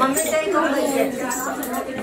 mummy तेरी कौन गई है